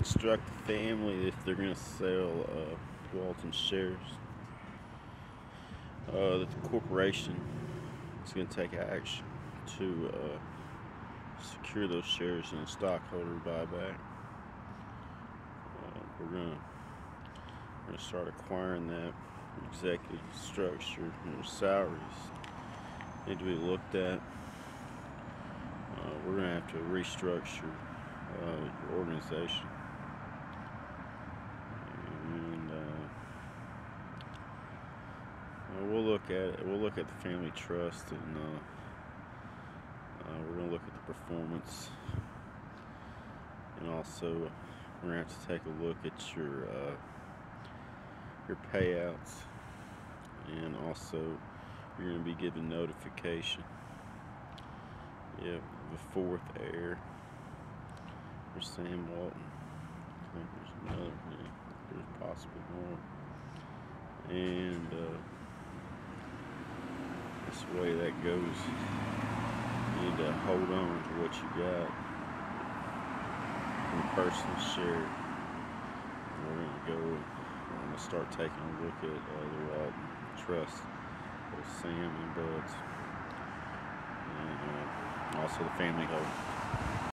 instruct the family if they're going to sell uh, Walton shares. Uh, that the corporation is going to take action to uh, secure those shares in a stockholder buyback. Uh, we're going to start acquiring that executive structure and their salaries need to be looked at. Uh, we're going to have to restructure uh, your organization. And uh, uh, we'll look at it. We'll look at the family trust, and uh, uh, we're going to look at the performance, and also we're going to have to take a look at your uh, your payouts, and also you're going to be given notification. Yeah, the fourth heir for Sam Walton. I think there's another, yeah, there's possibly more. And uh, way that goes. You need to hold on to what you got from personal share. We're going to go, we're going to start taking a look at uh, the Walton Trust with Sam and Bud's. And uh, also the family home.